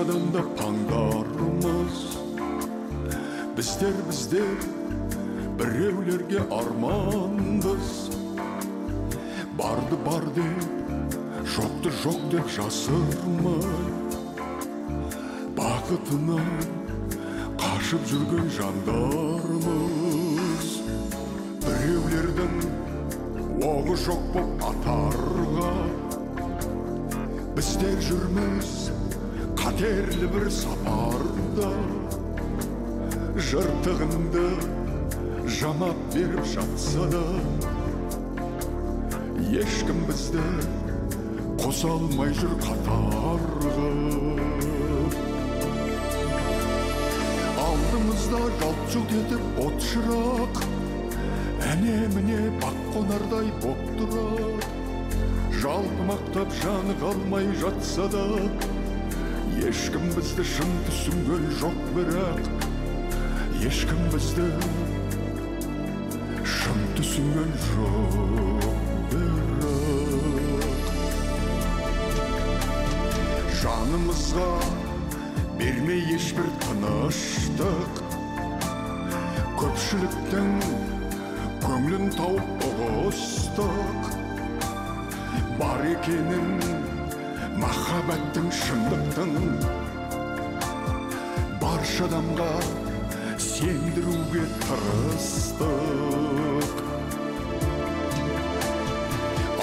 патшадан да біздер біздер біреулерге арманбыз барды бар деп жоқты жоқ деп жасырмай бақытынан қашып жүрген жандармыз біреулердің оғы жоқ боп атарға біздер жүрміз қатерлі бір сапарда жыртығынды жамап беріп жатса да ешкім бізді қоса алмай жүр қатарға алдымызда жалт жұлт етіп от шырақ әне міне бақ қонардай боп тұрады жалпы мақтап жаны қалмай жатса да ешкім бізді шын түсінген жоқ бірақ. Ешкім бізді шын түсінген жоқ бірақ. Жанымызға бермей ешбір тыныштық. Көпшіліктің көңілін тауып ұғыстық. Бар екенін махаббаттың шындықтың барша адамға сендіруге тырыстық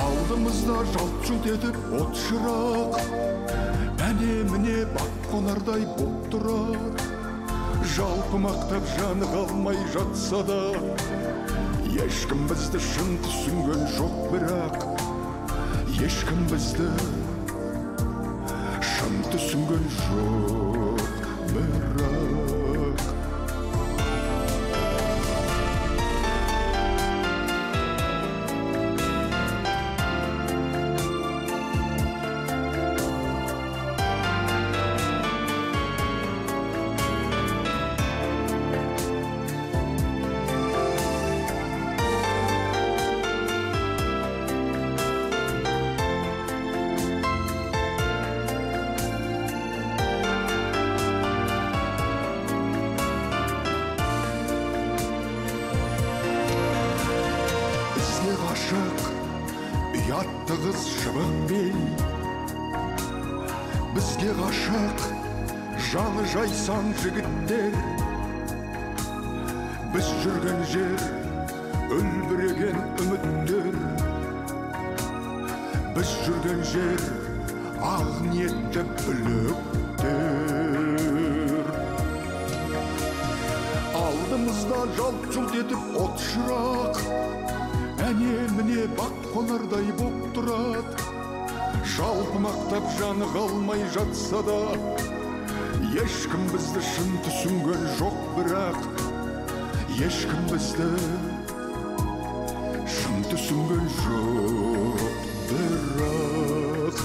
алдымызда жалт жұлт етіп от шырақ әне міне бақ қонардай боп тұрар жалпы мақтап жаны қалмай жатса да ешкім бізді шын түсінген жоқ бірақ ешкім бізді шын түсінген жаны жайсаң жігіттер біз жүрген жер үлбіреген үміттер. Біз жүрген жер ақ ниетті бүліктер. Алдымызда жалт жұлт етіп от шырақ әне міне бақ қонардай боп тұрады. Жалпы мақтап жаны қалмай жатса да ешкім бізді шын түсінген жоқ бірақ ешкім бізді шын түсінген жоқ бірақ.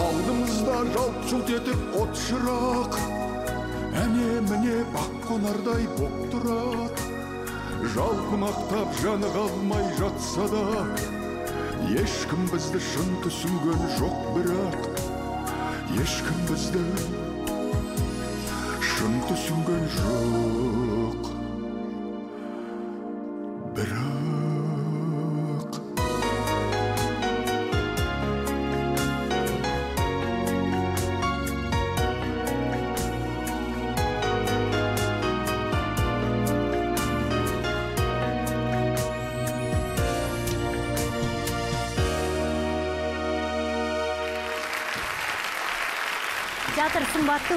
Алдымызда жалт жұлт етіп от шырақ әне міне бақ қонардай боп тұрады жалпы мақтап жаны қалмай жатса да ешкім бізді шын түсінген жоқ бірақ ieškam vis dar šimtus jų gandžų.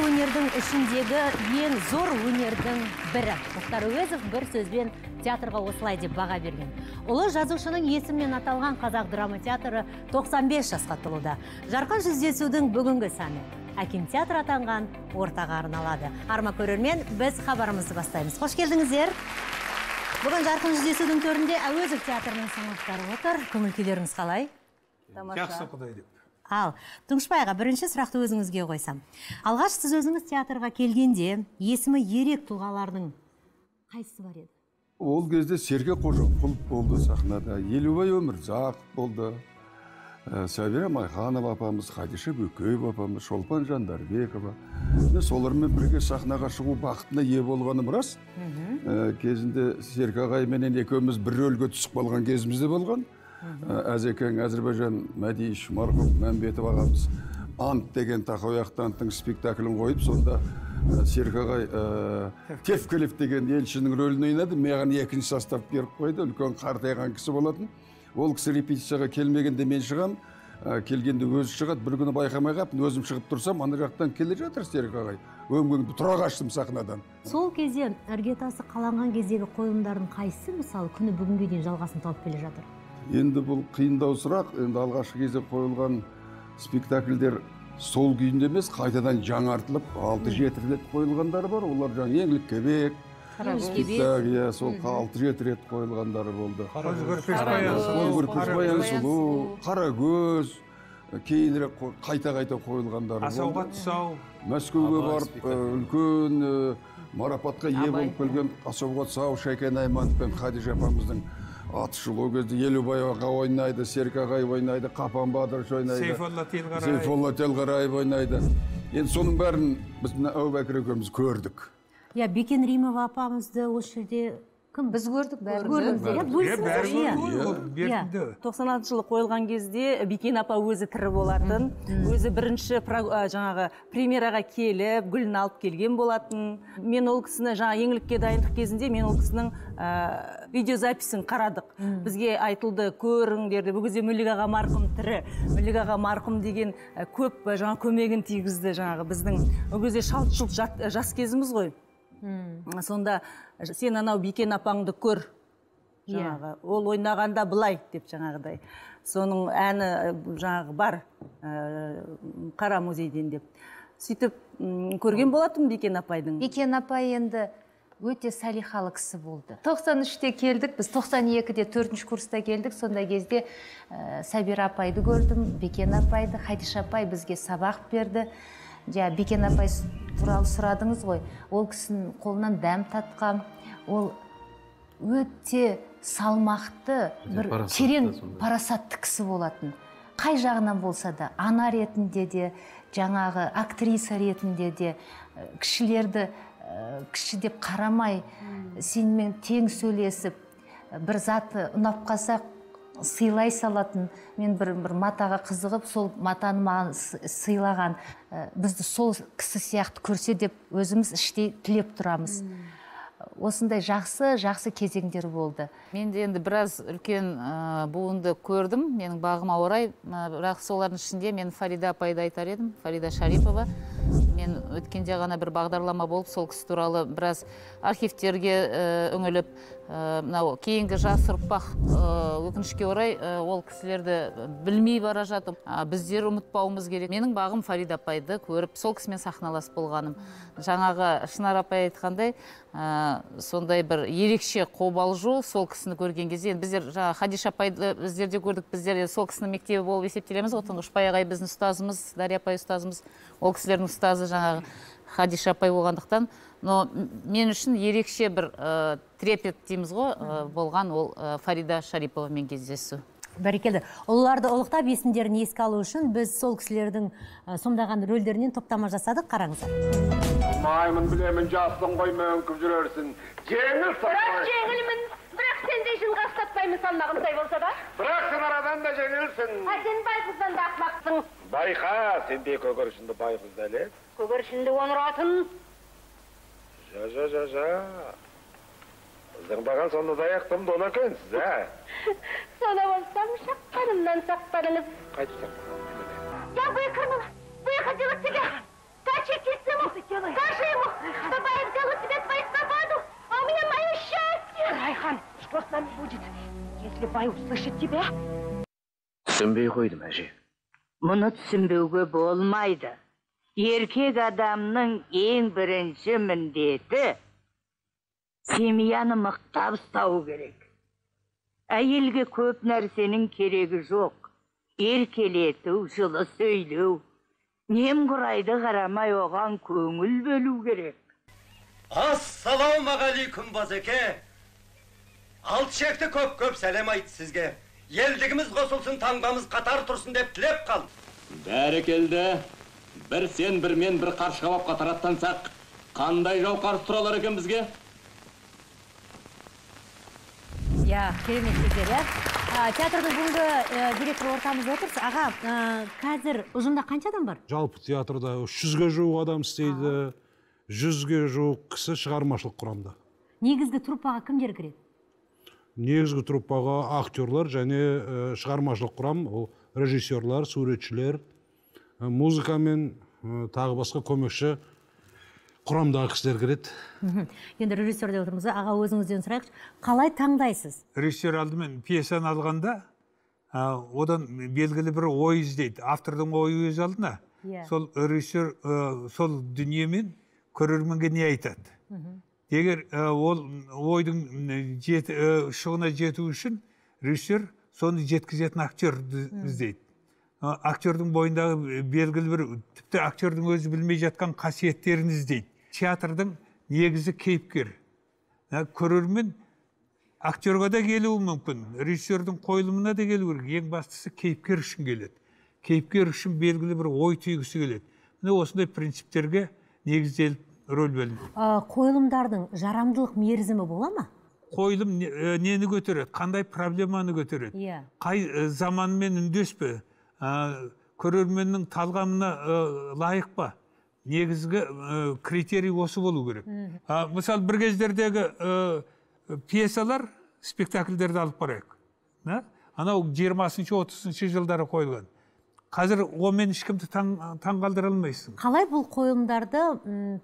Өнердің ішіндегі ең зор өнердің бірі. Мұхтар әуезов бір сөзбен театрға осылай деп баға берген. Ұлы жазушының есімімен аталған қазақ драма театры 95 жасқа толуда. Жарқын жүздесудің бүгінгі сәні. Әкем театр атанған ортаға арналады. Арма көрермен біз хабарымызды бастаймыз. Қош келдіңіздер. Бүгін жарқын жүздесудің төрінде әуезов театрының саңлақтары отыр. Көңіл күйлеріңіз қалай? Жақсы құдай деп. Ал тұңғышбай аға бірінші сұрақты өзіңізге қойсам. Алғаш сіз өзіңіз театрға келгенде есімі ерек тұлғалардың қайсысы бар еді? Ол кезде серке қожықұлов болды сахнада елубай өмірзақ болды ә, сәбира майханова апамыз хадиша бөкеева апамыз шолпан жандарбекова. Міне солармен бірге сахнаға шығу бақытына ие болғаным рас. Ә, кезінде серке ағайменен екеуміз бір рөлге түсіп қалған кезіміз де болған. Әзекең әзірбайжан мәдииш марқұм мәмбетов ағамыз. Ант деген тақауяқты спектаклін қойып сонда ә, серік ағай ә, тевкелев деген елшінің рөлін ойнады. Маған екінші состав беріп қойды. Үлкен қартайған кісі болатын. Ол кісі репетицияға келмегенде мен шығам. Ә, келгенде өзі шығады. Бір күні байқамай қалып өзім шығып тұрсам ана жақтан келе жатыр серік ағай. Өңгеңді тұра қаштым сахнадан. Сол кезде іргетасы қаланған кездегі қойылымдардың қайсысы мысалы күні бүгінге дейін жалғасын тауып келе жатыр? Енді бұл қиындау сұрақ. Енді алғашқы кезде қойылған спектакльдер сол күйінде емес қайтадан жаңартылып алты жеті рет қойылғандары бар. Олар жаңа еңлік кебек иә сол алты жеті рет қойылғандары болды. Көзгөр пешбаян көзгөр көзбаян сұлу қарагөз. Кейінірек қайта қайта қойылғандары асауға тұсау. Мәскеуге барып үлкен марапатқа ие болып келген асауға тұсау шәкен айманов пен хадиша апамыздың аты шулы ол кезде елубай аға ойнайды серік ағай ойнайды қапан бадырыш ойнайды. Сейфолла телғарай сейфолла телғараев ойнайды. Енді соның бәрін біз мына әубәкір екеуміз көрдік. Иә бекен римова апамызды осы жерде кім біз көрдік бәрі иә. Иә. Бертінде 96 жылы қойылған кезде бикен апа өзі тірі болатын өзі бірінші жаңағы премьераға келіп гүлін алып келген болатын. Мен ол кісіні жаңа еңлікке дайындық кезінде мен ол кісінің ә, видеозаписін қарадық. Бізге айтылды көріңдер деп. Ол кезде мүлік аға марқұм тірі мүлік аға марқұм деген көп жаңа көмегін тигізді жаңағы біздің. Ол кезде шалт шұлт жат- жас кезіміз ғой. Сонда сен анау бикен апаңды көр жаңағы ол ойнағанда былай деп жаңағыдай. Соның әні жаңағы бар ә, қара музейден деп. Сөйтіп м, көрген болатын бикен апайдың бекен апай енді өте салихалы кісі болды. 93-те келдік біз 92-де төртінші курста келдік. Сондай кезде ә, сабира апайды көрдім бекен апайды хадиша апай бізге сабақ берді. Жа бекен апай туралы сұрадыңыз ғой. Ол кісінің қолынан дәм татқам ол өте салмақты бір терең парасатты кісі болатын. Қай жағынан болса да ана ретінде де жаңағы актриса ретінде де ә, кішілерді ә, кіші деп қарамай сенімен тең сөйлесіп ә, бір заты ұнап қалса сыйлай салатын. Мен бір, бір матаға қызығып сол матаны маған сыйлаған. Ә, бізді сол кісі сияқты көрсе деп өзіміз іштей тілеп тұрамыз. Осындай жақсы жақсы кезеңдер болды. Мен де енді біраз үлкен ә, буынды көрдім менің бағыма орай. М, бірақ солардың ішінде мен фарида апайды айтар едім фарида шарипова. Мен өткенде ғана бір бағдарлама болып сол кісі туралы біраз архивтерге ә, үңіліп ә, мынау кейінгі жас ұрпақ ә, өкінішке орай ә, ол кісілерді білмей бара жатып біздер ұмытпауымыз керек. Менің бағым фарида апайды көріп сол кісімен сахналас болғаным. Жаңағы шынар апай айтқандай сондай бір ерекше қобалжу сол кісіні көрген кезде енді біздер жаңағы хадиша апайды біздер де көрдік біздер сол кісінің мектебі болып есептелеміз ғой. Тұңғышбай ағай біздің ұстазымыз дария апай ұстазымыз ол кісілердің ұстазы жаңағы. Хадиша апай болғандықтан но мен үшін ерекше бір ә, трепет дейміз ғой ә, болған ол ә, фарида шариповамен кездесу. Бәрекелді. Ұлыларды ұлықтап есімдерін еске алу үшін біз сол кісілердің ә, сомдаған рөлдерінен топтама жасадық. Қараңыздар. Маймын білемін жассың ғой мөңкіп жүрерсің. Жеңіл бірақ жеңілмін. Бірақ сендей жынға ұстатпаймын салмағымдай болса да. Бірақ сен арадан да жеңілсің. А сен байқұздан да ақымақсың байқа сенде көгершінді байқұз дәле көгершінді оңыратын жа жа жа жа. Зыңдаған сондай аяқтым дона екенсіз ә? Болсам шаққанымнан соқпадыңыз қайтып сақ я выкормила выходила тебя качать ему скажи ему чтобы я взял у тебя твою свободу а у меня мое счастье райхан что с нами будет. Если бай услышит тебя. Түсінбей қойдым әже. Мұны түсінбеуге болмайды. Еркек адамның ең бірінші міндеті семьяны мықтап ұстау керек әйелге көп нәрсенің керегі жоқ еркелету жылы сөйлеу немқұрайды қарамай оған көңіл бөлу керек ассалаумағалейкум базеке алтышекті көп көп сәлем айтты сізге елдігіміз қосылсын таңбамыз қатар тұрсын деп тілеп қалды бәрекелді бір сен бір мен бір қаршыға бапқа тараттансақ қандай жау қарсы тұра алар екен бізге иә керемет сөздер иә А, театрдың бүгінгі ә, директоры ортамызда отырсыз аға ә, қазір ұжымда қанша адам бар жалпы театрда үш жүзге жуық адам істейді жүзге жуық кісі шығармашылық құрамда негізгі труппаға кімдер кіреді негізгі труппаға актерлар және ә, шығармашылық құрам ол режиссерлар суретшілер ә, музыка мен ә, тағы басқа көмекші құрамдағы кісілер кіреді. Енді режиссер деп отырмыз аға өзіңізден сұрайықшы. Қалай таңдайсыз? Режиссер алдымен пьесаны алғанда а, одан белгілі бір ой іздейді. Автордың ойы өз алдына. Иә. сол режиссер ә, сол дүниемен көрерменге не айтады? Егер ә, ол ойдың жет, ә, ұшығына жету үшін режиссер соны жеткізетін актерді іздейді. Ә, актердің бойындағы белгілі бір тіпті актердің өзі білмей жатқан қасиеттерін іздейді театрдың негізі кейіпкер. Көрермен актерға да келуі мүмкін режиссердің қойылымына да келу керек. Ең бастысы кейіпкер үшін келеді. Кейіпкер үшін белгілі бір ой түйгісі келеді. Міне осындай принциптерге негізделіп рөл бөлінді. Қойылымдардың жарамдылық мерзімі бола ма? Қойылым ә, нені көтереді? Қандай проблеманы көтереді? Иә. Қай ә, заманмен үндес пе ә, көрерменнің талғамына ә, лайық па? Негізгі ә, критерий осы болу керек. А, мысалы бір кездердегі ә, пьесалар спектакльдерді алып қарайық да? анау жиырмасыншы отызыншы жылдары қойылған. Қазір онымен ешкімді таң, таңғалдыра алмайсың. Қалай бұл қойылымдарды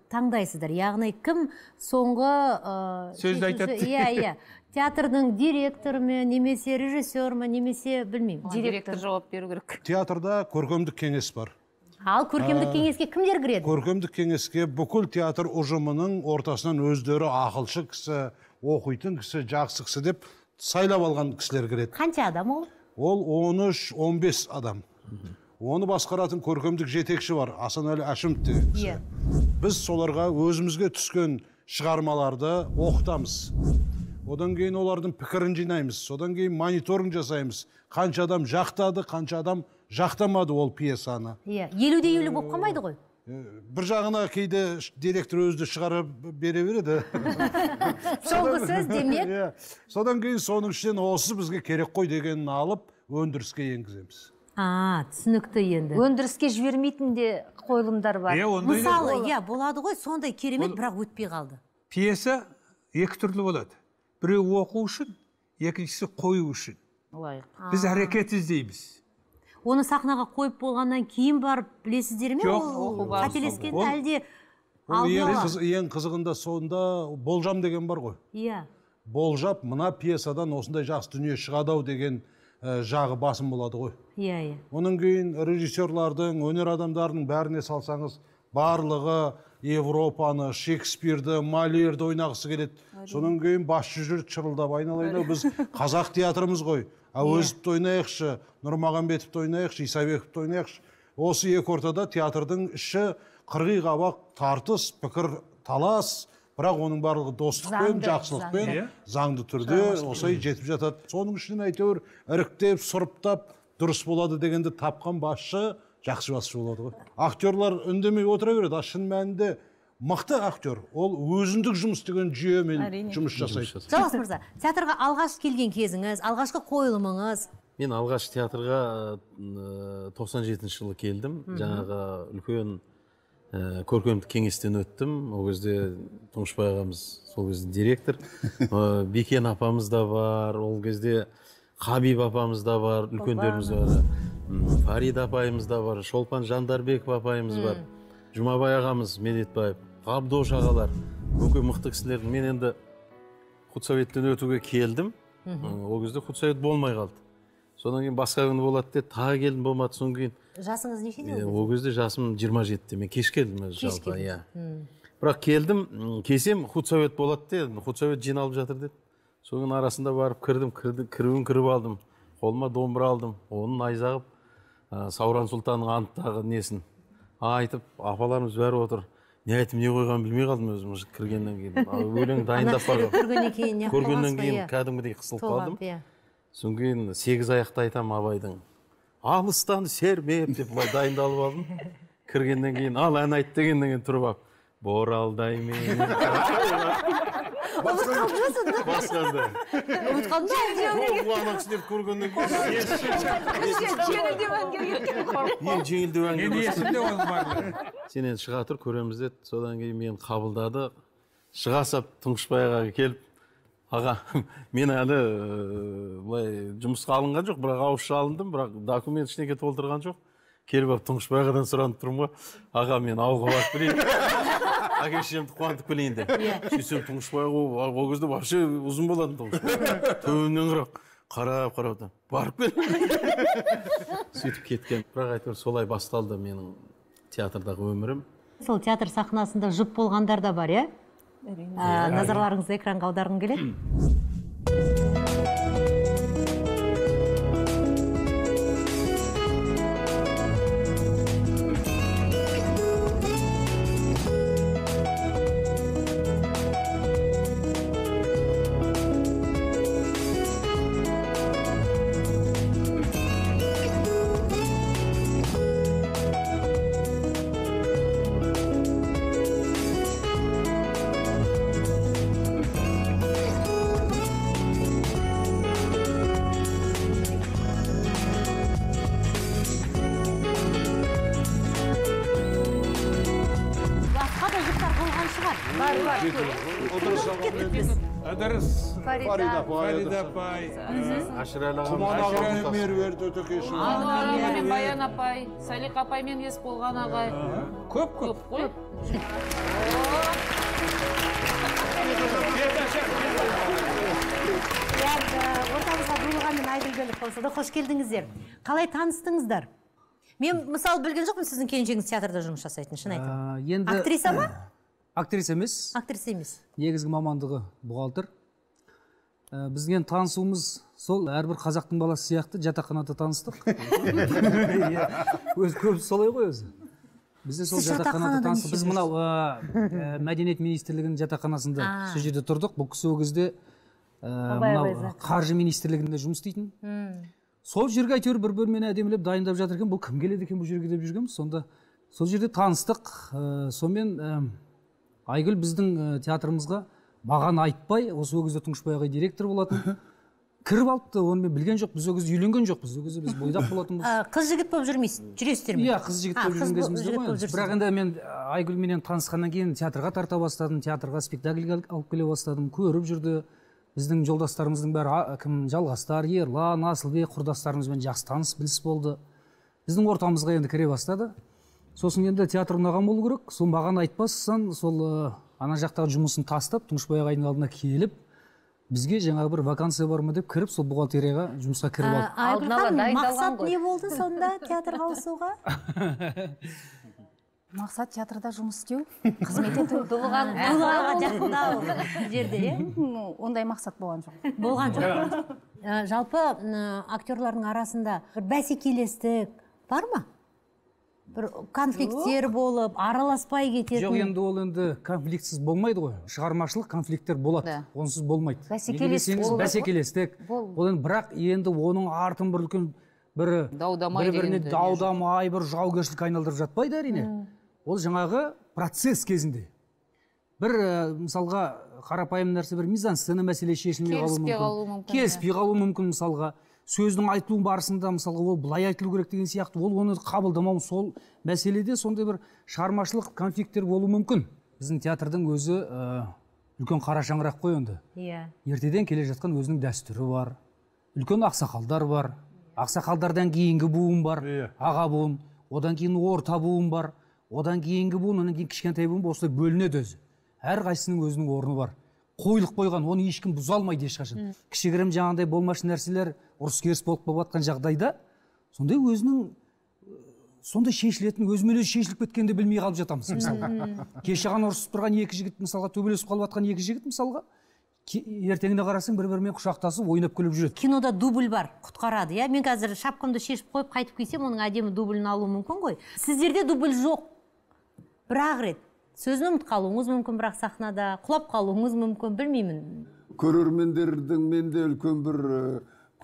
таңдайсыздар? Яғни кім соңғы ә, Сөзді айтады. иә иә. театрдың директоры ма немесе режиссер ма немесе білмеймін директор. жауап беру керек. Театрда көркемдік кеңес бар. Ал көркемдік кеңеске кімдер кіреді? көркемдік кеңеске бүкіл театр ұжымының ортасынан өздері ақылшы кісі оқитын кісі жақсы кісі деп сайлап алған кісілер кіреді. Қанша адам ол? Ол 13-15 адам. Оны басқаратын көркемдік жетекші бар асанәлі әшімов деген кісі иә. Біз соларға өзімізге түскен шығармаларды оқытамыз. Одан кейін олардың пікірін жинаймыз. Содан кейін мониторинг жасаймыз. Қанша адам жақтады қанша адам жақтамады ол пьесаны. Иә елуде елу болып қалмайды ғой. Бір жағына кейде директор өзі де шығарып бере береді. Соңғы сөз демек. Иә. содан кейін соның ішінен осы бізге керек қой дегенін алып өндіріске енгіземіз. А түсінікті енді. Өндіріске жібермейтін де қойылымдар бар. Иә, мысалы иә болады ғой сондай керемет бірақ өтпей қалды. пьеса екі түрлі болады. Біреу оқу үшін екіншісі қою үшін. Лайық. Біз әрекет іздейміз. Оны сахнаға қойып болғаннан кейін барып білесіздер ме? Жоқ, қателескен әлде ол ең, қыз, ең қызығында сонда болжам деген бар ғой. Иә. Болжап мына пьесадан осындай жақсы дүние шығады ау деген ә, жағы басым болады ғой. Иә иә. Онан кейін режиссерлардың өнер адамдарының бәріне салсаңыз барлығы европаны шекспирді малерді ойнағысы келеді. Содан кейін бас жүзір шырылдап айналайын ау біз қазақ театрымыз ғой. Әуезовті ойнайықшы нұрмағамбетовті ойнайықшы исабековті ойнайықшы. Осы екі ортада театрдың іші қырғи қабақ тартыс пікір талас. Бірақ оның барлығы достықпен жақсылықпен заңды. заңды түрде осылай жетіп жатады. Соның ішінен әйтеуір іріктеп сұрыптап дұрыс болады дегенді тапқан басшы жақсы басшы болады ғой. Актерлар үндемей отыра береді. Ал шын мәнінде мықты актер. Ол өзіндік жұмыс деген жүйемен жұмыс жасайды. жалғас мырза театрға алғаш келген кезіңіз алғашқы қойылымыңыз? Мен алғаш театрға тоқсан жетінші жылы келдім. Жаңағы үлкен ә, көркемдік кеңестен өттім. Ол кезде тұңғышбай ағамыз сол кезде директор. Ә, бекен апамыз да бар. Ол кезде хабиб апамыз да бар үлкендеріміз бар фарида апайымыз да бар шолпан жандарбеков апайымыз бар жұмабай ағамыз медетбаев ғабдош ағалар өте мықты кісілер мен енді худсоветтен өтуге келдім ол кезде худсовет болмай қалды содан кейін басқа күні болады деді тағы келдім болмады содан кейін жасыңыз нешеде ол кезде жасым жиырма жетіде мен кеш келдім жалпы иә бірақ келдім келсем худсовет болады деді худсовет жиналып жатыр деді соның арасында барып кірдім кірді, кіруін кіріп алдым. Қолыма домбыра алдым. Оны найзағып ә, сауран сұлтанның анттағы несін айтып апаларымыз бәрі отыр. Не айтып не қойғанын білмей қалдым өзім кіргеннен кейін. Өлең дайындап барғанмын. көргеннен кейін не көргеннен кейін иә. кәдімгідей қысылып қалдым. иә. содан кейін сегіз аяқты айтамын абайдың. Алыстан сермеп деп былай дайындалып алдым. Кіргеннен кейін ал ән айт дегеннен кейін тұрып алып боралдай мен басқанда ұмытып ба барлығы. сен енді шыға тұр көреміз деді. Содан кейін мені қабылдады. Шыға сап тұңғышбай ағаға келіп аға мен әлі былай жұмысқа алынған жоқ бірақ ауызша алындым бірақ документ ештеңе толтырған жоқ. Келіп алып тұңғышбай ағадан сұранып тұрмын ғой. Аға мен ауылға барып келейін әке шешемді қуантып келейін деп Иә. сөйтсем тұңғышбай ол кезде вообще ұзын болатын тұңғышбай. Төбемнен қарап қарап қарап барып кел. Сөйтіп кеткен. Бірақ әйтеуір солай басталды менің театрдағы өмірім. Сол театр сахнасында жұп болғандар да бар иә? Ә, назарларыңызды экранға аударғым келеді? Апай, ыдырыс. апай ашырәлі құман ағам ағамыз меруерт өтекешов мен баян апай салиха апаймен ес болған ағай көп көп көп қой ортамызға дулыға мен айгүл келіп қалса да қош келдіңіздер қалай таныстыңыздар мен мысалы білген жоқпын сіздің келіншегіңіз театрда жұмыс жасайтынын шын айтайын Ә, енді актриса ма актриса емес актриса емес негізгі мамандығы бухгалтер. Ә, біздің енді танысуымыз сол әрбір қазақтың баласы сияқты жатақханада таныстық. Өзі көбісі солай ғой өзі. Біз де сол жатақханада таныстық біз мынау ә, мәдениет министрлігінің жатақханасында сол жерде тұрдық. Бұл кісі ол кезде ә, мынау қаржы министрлігінде жұмыс істейтін. Сол жерге әйтеуір бір бөлмені әдемілеп дайындап жатыр екен. Бұл кім келеді екен бұл жерге деп жүргенбіз. Сонда сол жерде таныстық. Ә, сонымен ә, айгүл біздің ә, театрымызға маған айтпай осы ол кезде тұңғышбай ағай директор болатын. Кіріп алыпты оны мен білген жоқ біз ол кезде үйленген жоқпыз. Ол кезде біз бойдақ болатынбыз қыз жігіт болып жүрмейсіз жүресіздер ме? Иә қыз жігіт болып жүрген кезімізде ғой. бірақ енді мен айгүлменен танысқаннан кейін театрға тарта бастадым театрға спектакльге ал- алып келе бастадым көріп жүрді. Біздің жолдастарымыздың бәрі кім жалғастар ерлан асылбек құрдастарымызбен жақсы таныс біліс болды. Біздің ортамызға енді кіре бастады. Сосын енді театр ұнаған болу керек. Сол маған айтпастан сол ана жақтағы жұмысын тастап тұңғышбай ағайдың алдына келіп бізге жаңағы бір вакансия бар ма деп кіріп сол бухгалтерияға жұмысқа кіріп алды. мақсат не болды сонда театрға ауысуға? Мақсат театрда жұмыс істеу қызмет ету. Дулығаға жақындау жерде иә? Ондай мақсат болған жоқ. Болған жоқ. Жалпы актерлардың арасында бір бәсекелестік бар ма? Бір конфликттер болып араласпай кететін. Жоқ енді ол енді конфликтсіз болмайды ғой. Шығармашылық конфликттер болады онсыз болмайды. Бәсекелестік. бәсекелестік ол енді бірақ енді оның артын бір үлкен бір Дау-дамай бір біріне дау дамай бір жаугершілік айналдырып жатпайды әрине. Ол жаңағы процесс кезінде. Бір ә, мысалға қарапайым нәрсе бір мизансцена мәселе шешілмей қалуы мүмкін, келіспей қалуы мүмкін мысалға. Сөздің айтылу барысында мысалға ол былай айтылу керек деген сияқты ол оны қабылдамау сол мәселеде сондай бір шығармашылық конфликттер болуы мүмкін. Біздің театрдың өзі ә, үлкен қара шаңырақ қой енді. Иә. Ертеден келе жатқан өзінің дәстүрі бар үлкен ақсақалдар бар. Ақсақалдардан кейінгі буын бар аға буын одан кейін орта буын бар одан кейінгі буын одан кейін кішкентай буын осылай бөлінеді өзі. Әрқайсысының өзінің орны бар. Қойылып қойған оны ешкім бұза алмайды ешқашан. Кішігірім жаңағыдай болмашы нәрселер ұрыс керіс болып жатқан жағдайда сондай өзінің сондай шешілетін өзімен өзі шешіліп кеткенді білмей қалып жатамыз. Мысалға кеше ғана ұрысып тұрған екі жігіт мысалға төбелесіп қалып жатқан екі жігіт мысалға ертеңіне қарасаң бір бірімен құшақтасып ойнап күліп жүреді. Кинода дубль бар құтқарады иә? Мен қазір шапкамды шешіп қойып қайтып келсем оның әдемі дублін алуым мүмкін ғой. Сіздерде дубль жоқ. Бір ақ рет сөзін ұмытып қалуыңыз мүмкін бірақ сахнада құлап қалуыңыз мүмкін білмеймін. Көрермендердің менде үлкен бір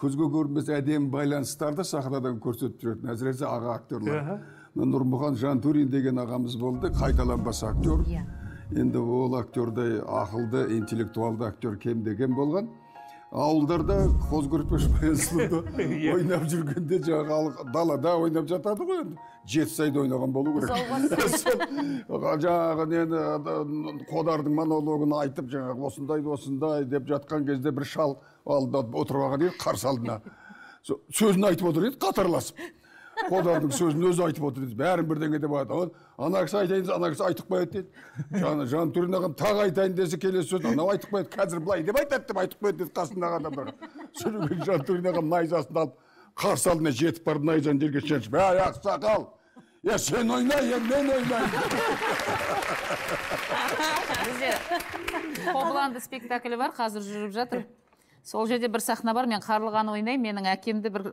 көзге көрінбес әдемі байланыстарды сахнадан көрсетіп жүретін әсіресе аға актерлар. Мына нұрмұхан жантөрин деген ағамыз болды қайталанбас актер. Енді ол актердай ақылды интеллектуалды актер кемде кем болған. Ауылдарда қоз көрпеш сұлуды ойнап жүргенде жаңағы ал- далада ойнап жатады ғой енді. Жетісайда ойнаған болу керек. Жаңағы нені қодардың монологын айтып жаңағы осындай осындай деп жатқан кезде бір шал алдында отырып алған еді қарсы алдына. Сөзін айтып отыр еді қатарласып. Қодардың сөзін өзі айтып отыр еді бәрін бірдеңе деп айтады. Ана кісі айтайын десе ана кісі айтып қояды дейді. Жан жантөрин ағам тағы айтайын десе келесі сөз анау айтып қояды. Қазір былай деп айтады деп айтып қояды дейді қасындағы адамдарға содан кейін ағам найзасын алып қарсы алдына жетіп барып найзаны жерге шаншып әй ақсақал е сен ойна е мен ойнайын бізде қобыланды спектаклі бар қазір жүріп жатыр. Сол жерде бір сахна бар мен қарлығаны ойнаймын менің әкемді бір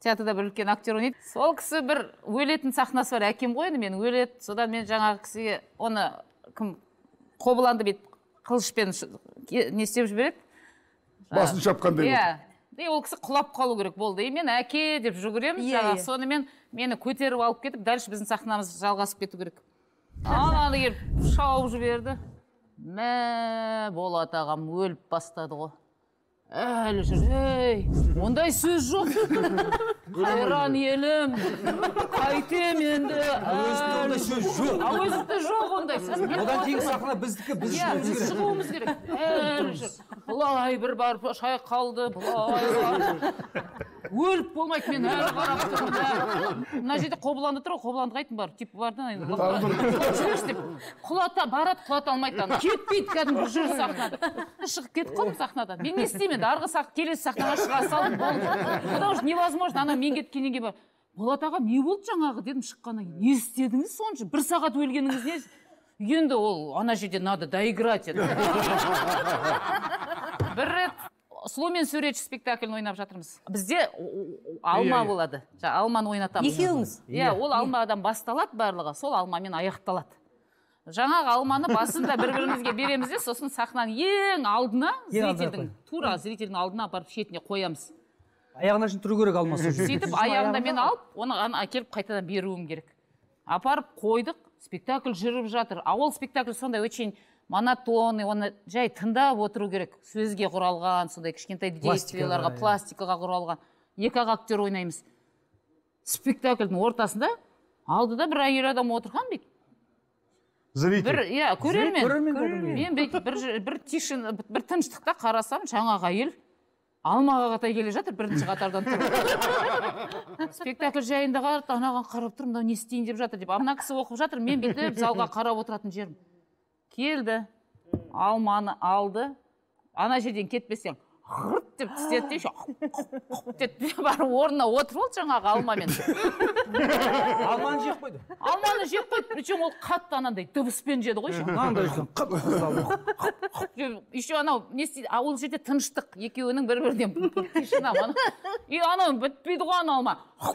театрда бір үлкен актер ойнайды. Сол кісі бір өлетін сахнасы бар әкем ғой енді мен өледі. Содан мен жаңағы кісіге оны кім қобыланды бүйтіп қылышпен не істеп жібереді. Басын шапқандай иә. И ол кісі құлап қалу керек болды. И мен әке деп жүгіремін Иә, жаңағы иә. сонымен мені көтеріп алып кетіп дальше біздің сахнамыз жалғасып кету керек. Ана келіп шауып жіберді. Мә болат ағам өліп бастады ғой. Әлі жүр. Ей ондай сөз жоқ. Қайран елім қайтем енді. Әуезовте ондай сөз жоқ. әуезовте жоқ ондай сөз. Одан кейін сахна біздікі біз иә шығуымыз керек. әлі жүр. Былай бір барып шайқалды былай өліп болмайды мен әлі қарап тұрмын мына жерде қобыланды тұр ғой қобыландыға айттым барып. Типа бар да жіберші деп. Құлата барады құлата алмайды ана. Кетпейді кәдімгі жүр сахнада. Шығып кетіп қалдым сахнадан мен не істеймін енді арғы сах келесі сахнаға шыға салдым болды. Потому что невозможно ана мен кеткеннен кейін барып болат аға не болды жаңағы? дедім шыққаннан кейін. Не істедіңіз сонша? Бір сағат өлгеніңіз не енді ол ана жерде надо доиграть еді бір рет сұлу мен суретші спектаклін ойнап жатырмыз. Бізде алма Иә, иә. болады. Жаңағы алманы ойнатамыз. Екеуіңіз? иә Иә. ол алмадан басталады барлығы. Сол алмамен аяқталады. Жаңағы алманы басында бір бірімізге береміз де сосын сахнаның ең алдына зрительдің тура зрительдің алдына апарып шетіне қоямыз. Аяғына шейін тұру керек алмас сөйтіп аяғында мен алып оны ана әкеліп қайтадан беруім керек. Апарып қойдық спектакль жүріп жатыр. А ол спектакль сондай очень монотонный оны жай тыңдап отыру керек. Сөзге құралған сондай кішкентай действияларға иә. пластикаға құралған. Екі ақ актер ойнаймыз. Спектакльдің ортасында алдыда бір әйел адам отырған бүйтіп зритель. Бір иә көрермен. мен бүйтіп бір бір тишина бір тыныштықта қарасам жаңағы әйел алмаға қаратай келе жатыр бірінші қатардан тұрып. Спектакль жайында қарады анаған қарап тұрмын мынау не істейін деп жатыр деп. Ана кісі оқып жатыр мен бүйтіп залға қарап отыратын жерім келді алманы алды. Ана жерден кетпесең ғырт деп тістеді де еще деді барып орнына отырып алды жаңағы алмамен. Алманы жеп қойды. Алманы жеп қойды. Причем ол қатты анандай дыбыспен жеді ғой еще. Еще анау не істейді а ол жерде тыныштық. Екеуінің бір бірінен тишина и анау бітпейді ғой ана алма.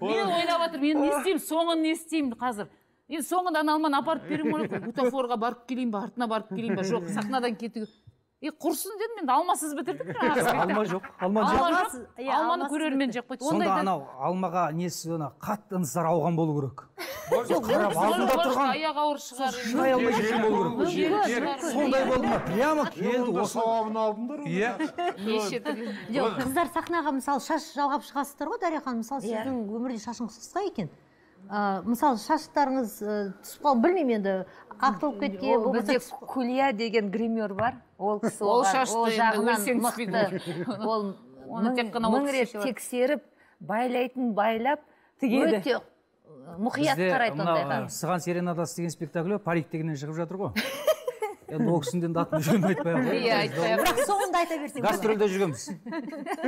Мен ойлап жатырмын енді не істеймін соңын не істеймін қазір. Енді соңында ана алманы апарып беруім керек қой. Бутафорға барып келейін ба артына барып келейін ба? Жоқ сахнадан кетуге. И құрсын дедім енді алмасыз бітірдік алма жоқ. Алма жоқ. иә, алманы көрермен жеп қойды сонда анау алмаға несі ана қатты ыныстар ауған болу керек. Алдында тұрған аяқ ауыр шығар. шыдай алмай кеткен болу керек. сондай болды ма? прямо келді осы. сауабын алдыңдар ғой. иә. Неше түрлі жоқ қыздар сахнаға мысалы шаш жалғап шығасыздар ғой дариға ханым. Мысалы сіздің өмірде шашыңыз қысқа екен ә, мысалы шаштарыңыз ә, түсіп қалып білмеймін енді ақтылып кеткен бізде кулья деген гример бар. Ол кісі Ол шашты ол Оны тек қана мың рет тексеріп байлайтын байлап Тігеді. өте мұқият қарайды ондайға сыған серенадасы деген спектакль бар парик дегеннен шығып жатыр ғой. енді ол кісінің де атын жөнін айтпай ақ қояйын. Иә, айтпай ақ бірақ соңында айта берсең гастрольде жүргенбіз.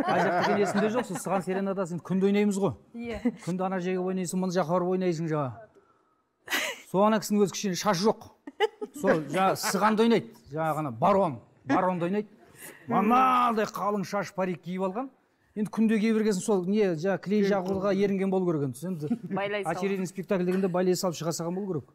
Қай жақта есімде жоқ сол сыған серенада сен күнде ойнаймыз ғой. Иә. күнде ана жерге ойнайсың мына жаққа барып ойнайсың жаңағы сол ана кісінің өзі кішкене шашы жоқ. Сол жаңағы сығанды ойнайды. Жаңағы ана барон. Баронды ойнайды. Мынадай қалың шаш парик киіп алған. Енді күнде кие бергенсің сол не жаңағы клей жағуға ерінген болу керек енді енді Байлай салып. очередный спектакль дегенде байлай салып шыға салған болу керек.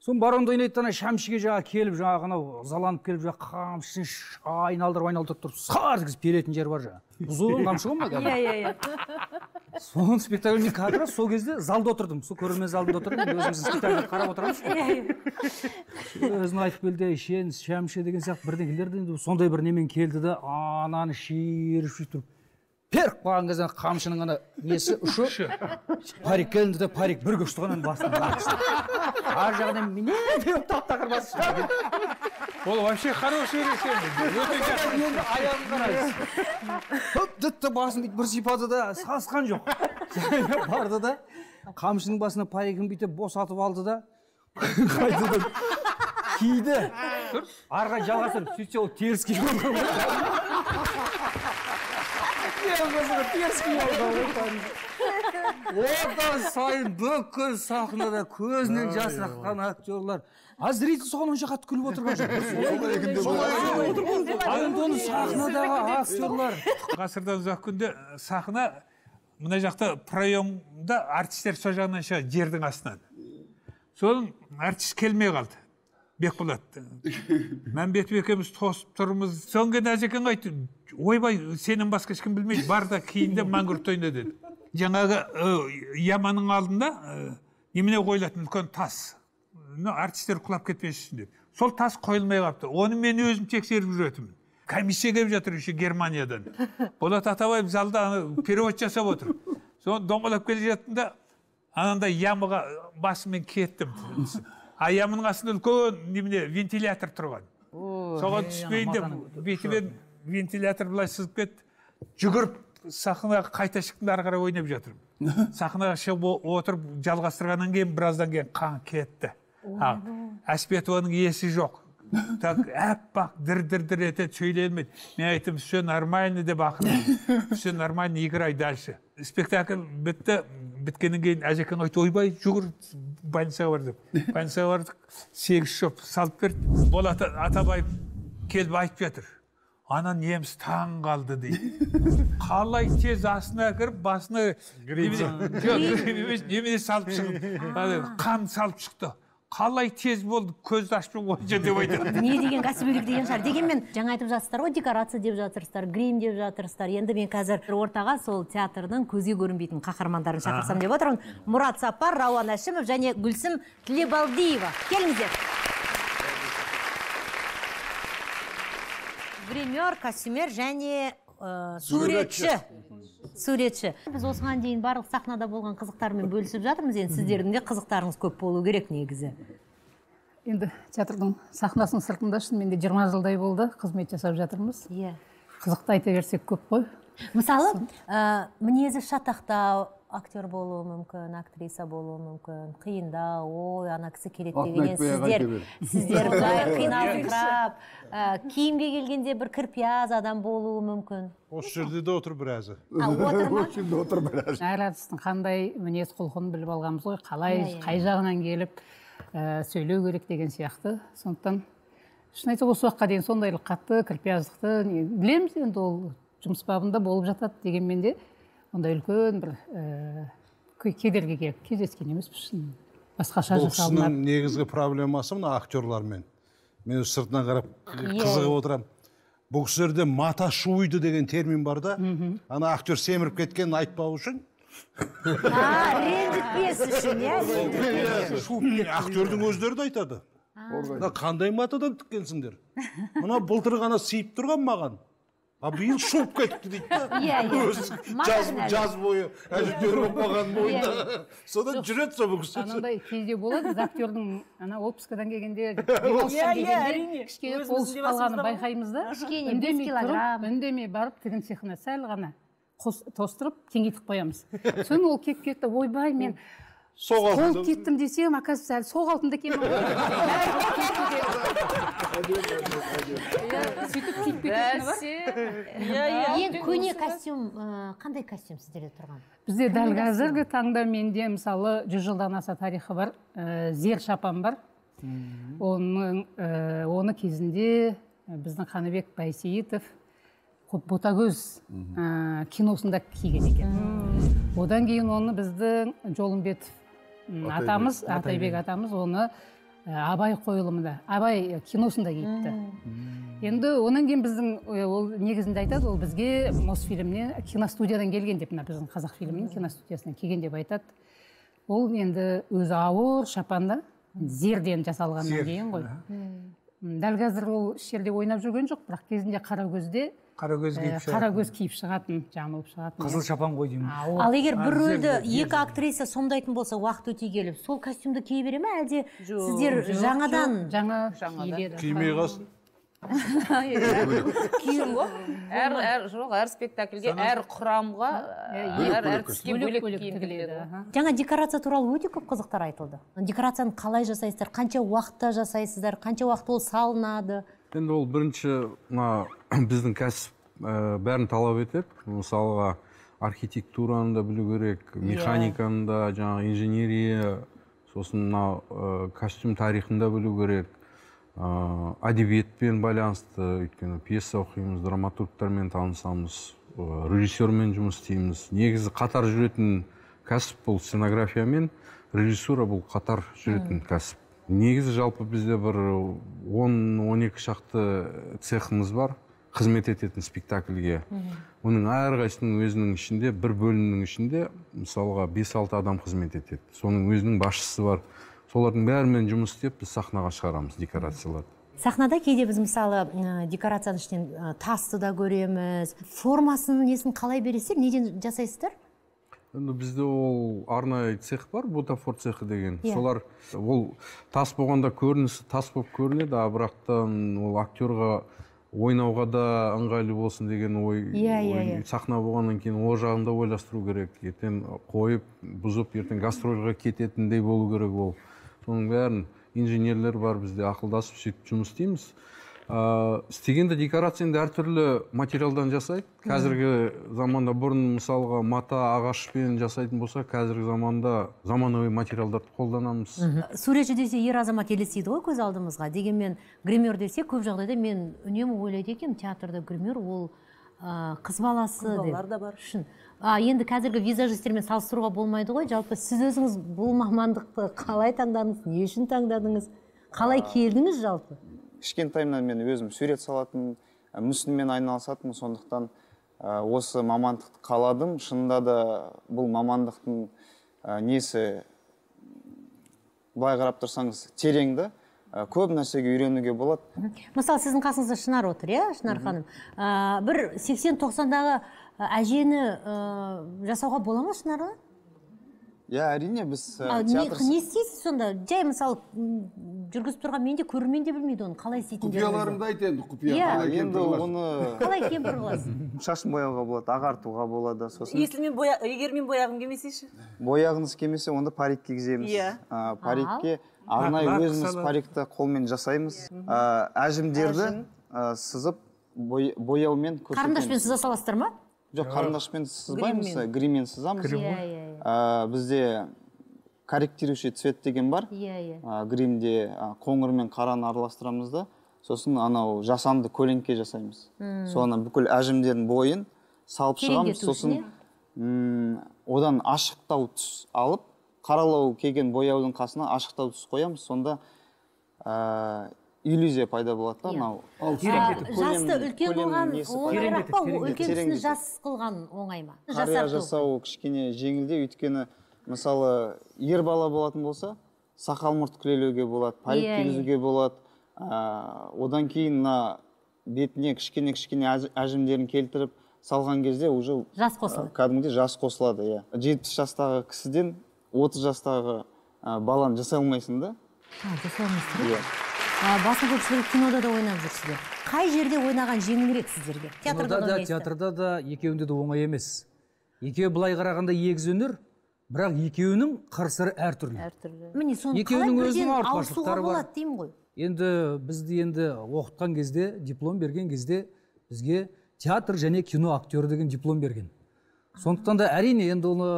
Соны баронды ойнайды да ана шәмшіге жаңағы келіп жаңағы анау ызаланып келіп жаңағы қамшысын айналдырып айналдырып тұрып сар еткізіп перетін жері бар жаңағы. Ұзын қамшы ғой мына Иә, иә, иә. соны спектакльмен как раз сол кезде залда отырдым. Сол көрермен залында отырдым. Өзіміздің спектакльді қарап отырамыз Иә, ғой өзің айтып келді шен шәмші деген сияқты бірдеңелер енді сондай бір немен келді да ананы шиіріп сөйтіп тұрып періп қалған кезде қамшының ана несі? Ұшы. Парик келді де парик бір күшті ғана басын ар жағынан міне деп тап тақыр басып ол вообще хороший решение. Енді аяғын қарайсыз. Дітті басын бүйтіп бір сипады да сасқан жоқ. Барды да қамшының басына паригін бүйтіп босатып алды да қайтадан киді. Ары қарай жалғастырып сөйтсе ол теріс киіп одан сайын бүкіл сахнада көзінен жас аққан актерлар а зритель соған онша қатты күліп отырған жоқ. Ал енді оны сахнадағы актерлар ғасырдан ұзақ күнде сахна мына жақта проемда артистер сол жағынан шығады жердің астынан. Соның артист келмей қалды. Бекболат мәмбетов екеуміз тосып тұрмыз. Содан кейін әжекең айтты? Ойбай сенен басқа ешкім білмейді. Бар да киін де мәңгүрт ойна деді. Жаңағы яманың алдында немене қойылатын үлкен тас. Мына артистер құлап кетпес үшін деп. Сол тас қойылмай қалыпты. Оны мен өзім тексеріп жүретінмін. Комиссия келіп жатыр еще германиядан. Болат атабаев залда перевод жасап отыр. Соны домалап келе жаттым да анандай ямаға басыммен кеттім. А яманың астында үлкен немене вентилятор тұрған. Соған түспейін деп бетімен вентилятор былай сызып кетті жүгіріп сахнаға қайта шықтым да ары қарай ойнап жатырмын. Сахнаға шығып отырып жалғастырғаннан кейін біраздан кейін қан кетті. Әспетованың есі жоқ. Так аппақ дір дір дір етеді сөйлей алмайды мен айттым все нормально деп ақырын. Все нормально играй дальше спектакль бітті біткеннен кейін әжекең айтты ойбай жүгір больницаға бар деп. Больницаға бардық сегіз шоп салып берді. Болат атабаев келіп айтып жатыр ана неміс таң қалды дейді. Қалай тез астына кіріп басына немене- салып. шығып қан салып шықты. Қалай тез болды көзді ашпай қойшы деп айтады. Не деген кәсібилік деген шығар. Дегенмен жаңа айтып жатсыздар ғой декорация деп жатырсыздар грим деп жатырсыздар. Енді мен қазір ортаға сол театрдың көзге көрінбейтін қаһармандарын шақырсам деп отырмын. Мұрат сапар рауан әшімов және гүлсім тілебалдиева. Келіңіздер. Гример костюмер және ә, суретші. Суретші. Біз осыған дейін барлық сахнада болған қызықтармен бөлісіп жатырмыз. Енді сіздердің де қызықтарыңыз көп болу керек негізі. Енді театрдың сахнасының сыртында шынымен де жиырма жылдай болды қызмет жасап жатырмыз. Иә. Қызықты айта берсек көп қой. Мысалы ә, мінезі шатақтау актер болуы мүмкін актриса болуы мүмкін. Қиындау ой ана кісі келеді Атын дегеннен айтпай ақ сіздер сіздер былай қиналыңқырап ә, киімге келгенде бір кірпияз адам болуы мүмкін. Осы жерде де отыр біразы. Ма? жерде отыр біразы. Әр әртістің қандай мінез құлқын біліп алғанбыз ғой. Қалай Иә, иә. қай жағынан келіп ә, сөйлеу керек деген сияқты. Сондықтан шын айтсақ осы уақытқа дейін сондайлық қатты кірпияздықты білеміз енді ол жұмыс бабында болып жатады дегенмен де. Ондай үлкен бір ә, ке- кедергі келіп кездескен емеспіз шын басқаша бұл жасалынады кісінің негізгі проблемасы мына актерлармен. Мен өзі сыртынан қарап Иә. қызығып отырамын бұл кісілерде мата шуйды деген термин бар да ана актер семіріп кеткенін айтпау үшін. А ренжітпес үшін иә актердің өздері де айтады. Мына қандай матадан тіккенсіңдер? Мына былтыр ғана сыйып тұрған маған а биыл шуып кетіпті дейді да Иә, иә. Жаз, жаз бойы әжептәуір болып қалған бойында содан жүреді сол бұл кісі анандай кезде болады актердің ана отпускадан келгенде кішкене де қалғанын байқаймыз да Кішкене, үндемей бес килограмм. үндемей барып тігін цехына сәл ғана тостырып кеңейтіп қоямыз соны ол келіп кетті ойбай мен соқ толып кеттім десем оказывается әлі соқ алтында екенмін сөйтіп киіп кететіні бар ең көне костюм қандай костюм сіздерде тұрған бізде дәл қазіргі таңда менде мысалы жүз жылдан аса тарихы бар зер шапан бар оның оны кезінде біздің қаныбек байсейітов ботагөз ә, киносында киген екен одан кейін оны біздің жолымбетов. Атамыз Атайбек. атайбек атамыз оны ә, абай қойылымында абай киносында киіпті. Енді онан кейін біздің э, ол негізінде айтады ол бізге мосфильмнен киностудиядан келген деп мына біздің қазақ фильмінің киностудиясынан келген деп айтады. Ол енді өзі ауыр шапанда зерден жасалғаннан кейін ғой. дәл қазір ол еш жерде ойнап жүрген жоқ бірақ кезінде қаракөзде қаракөз киіп э, шығатын. қаракөз киіп шығатын жамылып шығатын. Қызыл шапан ғой деймін. Ал егер бір рөлді екі актриса сомдайтын болса уақыт өте келіп сол костюмді кие бере ме әлде сіздер жаңадан? Жаңа киіледі. кимей қалсын. Әр әр жоқ әр спектакльге әр құрамға әр әртіске бөлек киім тігіледі ғой. жаңа декорация туралы өте көп қызықтар айтылды. Декорацияны қалай жасайсыздар қанша уақытта жасайсыздар қанша уақыт ол салынады? Енді ол бірінші мына біздің кәсіп ә, бәрін талап етеді. Мысалға архитектураны да білу керек механиканы да жаңағы инженерия сосын мына ә, костюм тарихын да білу керек. Ә, әдебиетпен байланысты өйткені пьеса оқимыз драматургтармен танысамыз ә, режиссермен жұмыс істейміз. Негізі қатар жүретін кәсіп бұл сценография мен режиссура бұл қатар жүретін кәсіп. Негізі жалпы бізде бір 10-12 шақты цехымыз бар қызмет ететін спектакльге. Оның әрқайсысының өзінің ішінде бір бөлімнің ішінде мысалға 5-6 адам қызмет етеді. Соның өзінің басшысы бар. Солардың бәрімен жұмыс істеп біз сахнаға шығарамыз декорацияларды. Сахнада кейде біз мысалы ә, декорацияның ішінен ә, тасты да көреміз. Формасын несін қалай бересіздер? Неден жасайсыздар? Енді бізде ол арнайы цех бар бутафор цехы деген Иә. солар ол тас болғанда көрінісі тас болып көрінеді а бірақтан ол актерға ойнауға да ыңғайлы болсын деген ой, Иә, иә, ой- иә. сахна болғаннан кейін ол жағын да ойластыру керек ертең қойып бұзып ертең гастрольға кететіндей болу керек ол соның бәрін инженерлер бар бізде ақылдасып сөйтіп жұмыс істейміз ыыы істегенде декорация енді әртүрлі материалдан жасайды қазіргі заманда бұрын мысалға мата ағашпен жасайтын болса қазіргі заманда заманауи материалдарды қолданамыз. Суретші десе ер азамат елестейді ғой көз алдымызға. Дегенмен гример десе көп жағдайда мен үнемі ойлайды екенмін театрда гример ол ә, қыз баласы деп. Да бар. шын. А енді қазіргі визажистермен салыстыруға болмайды ғой. Жалпы сіз өзіңіз бұл мамандықты қалай таңдадыңыз не үшін таңдадыңыз? Қалай келдіңіз жалпы? Кішкентайымнан мен өзім сурет салатын мүсінмен айналысатынмын сондықтан ә, осы мамандықты қаладым. Шынында да бұл мамандықтың ә, несі былай қарап тұрсаңыз терең да ә, көп нәрсеге үйренуге болады. Мысалы сіздің қасыңызда шынар отыр иә шынар ханым? Ә, бір 80-90дағы әжені ә, жасауға бола ма шынарға иә әрине біз ә, театр не істейсіз сонда? Жай мысалы жүргізіп тұрған мен де көрермен де білмейді оны қалай істейтіндеріңізді айт енді құпия Иә. қалай енді кемпір қыласың? оны қалай кемпір қыласыз шашын бояуға болады ағартуға болады сосын если мен боя егер мен бояғым келмесе ше бояғыңыз келмесе онда парик кигіземіз. Иә. А, парикке арнайы өзіміз парикті қолмен жасаймыз. А, әжімдерді а, сызып бояумен қарындашпен сыза саласыздар ма? Жоқ қарындашпен сызбаймыз Гриммен. сызамыз? Иә, иә, иә. А, бізде корректирующий цвет деген бар. Иә иә. А, гримде қоңыр мен қараны араластырамыз да. Сосын анау жасанды көлеңке жасаймыз. Мм. соны бүкіл әжімдердің бойын салып шығамыз. сосын иә? м, одан ашықтау түс алып қаралау келген бояудың қасына ашықтау түс қоямыз. Сонда ә, иллюзия пайда болады да Иә. мынау. А, Көлем- жасты үлкен қылған оңайырақ па үлкен кісіні жас қылған оңай ма? Жасау кішкене жеңілдеу өйткені мысалы ер бала болатын болса сақал мұрт күрелеуге болады парик Иә, кигізуге болады. Ә, одан кейін мына бетіне кішкене кішкене әж- әжімдерін келтіріп салған кезде уже жас қосылады. кәдімгідей жас қосылады иә. Жетпіс жастағы кісіден отыз жастағы ә, баланы жасай алмайсың да жасай иә. А, басым көпшілігі кинода да ойнап жүрсіздер қай жерде ойнаған жеңілірек сіздерге? Театрда да театрда да екеуінде де оңай емес. Екеуі былай қарағанда егіз өнер бірақ екеуінің қыр сыры әртүрлі. Әртүрлі. Міне соны қалай екеуінің өзінің бірден ауысуға ауыртпашылықтары бар. болады деймін ғой. Енді бізді енді оқытқан кезде диплом берген кезде бізге театр және кино актері деген диплом берген. Сондықтан да әрине енді оны